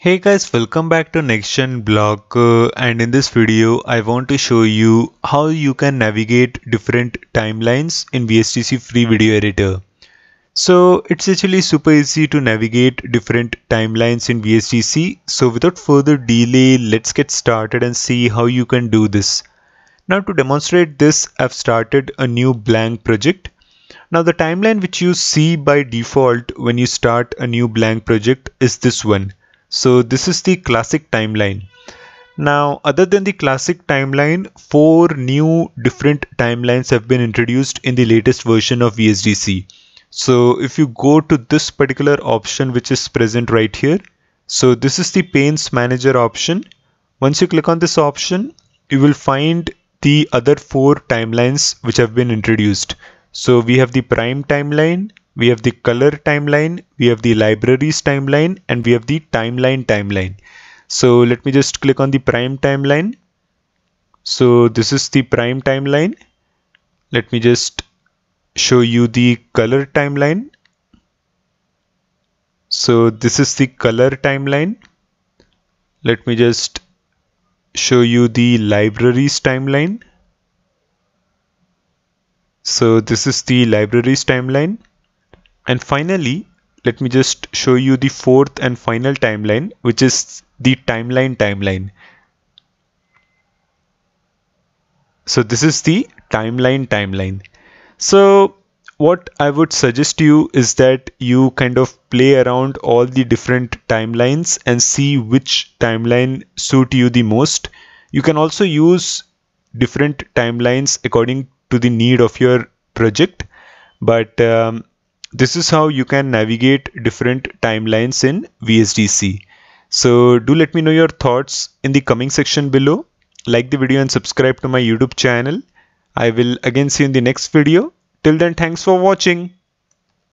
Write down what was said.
Hey guys, welcome back to NextGen blog uh, and in this video I want to show you how you can navigate different timelines in VSDC free video editor. So it's actually super easy to navigate different timelines in VSDC. So without further delay, let's get started and see how you can do this. Now to demonstrate this, I've started a new blank project. Now the timeline which you see by default when you start a new blank project is this one. So this is the classic timeline. Now other than the classic timeline, four new different timelines have been introduced in the latest version of VSDC. So if you go to this particular option which is present right here, so this is the panes manager option. Once you click on this option, you will find the other four timelines which have been introduced. So we have the prime timeline, we have the color timeline, we have the libraries timeline, and we have the timeline timeline. So let me just click on the prime timeline. So this is the prime timeline. Let me just show you the color timeline. So this is the color timeline. Let me just show you the libraries timeline. So this is the libraries timeline. And finally, let me just show you the fourth and final timeline, which is the timeline timeline. So this is the timeline timeline. So what I would suggest to you is that you kind of play around all the different timelines and see which timeline suit you the most. You can also use different timelines according to the need of your project. But um, this is how you can navigate different timelines in VSDC. So do let me know your thoughts in the comment section below. Like the video and subscribe to my YouTube channel. I will again see you in the next video. Till then, thanks for watching.